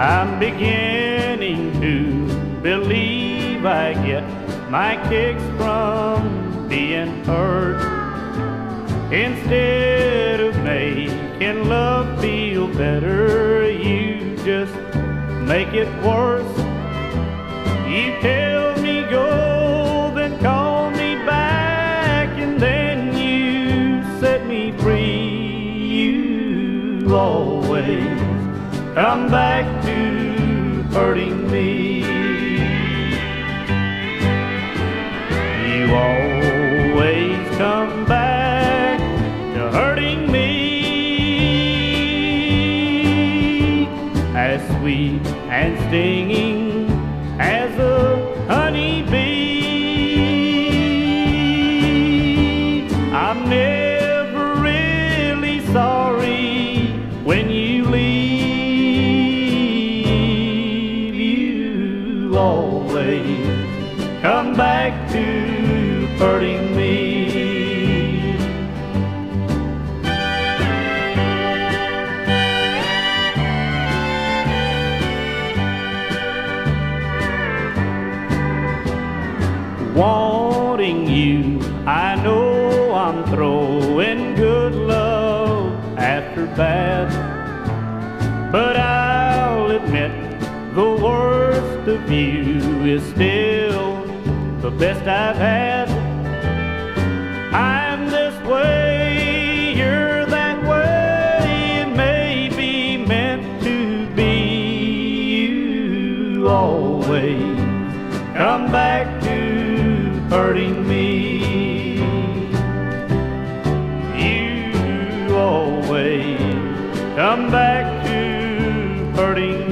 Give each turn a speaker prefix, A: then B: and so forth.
A: I'm beginning to believe I get my kicks from being hurt. Instead of making love feel better, you just make it worse. You tell me go, then call me back, and then you set me free. You always come back to hurting me. You always come back to hurting me. As sweet and stinging come back to hurting me. wanting you. I know I'm throwing good love after bad, but I'll admit the worst of you is still the best I've had. I'm this way, you're that way, it may be meant to be. You always come back to hurting me. You always come back to hurting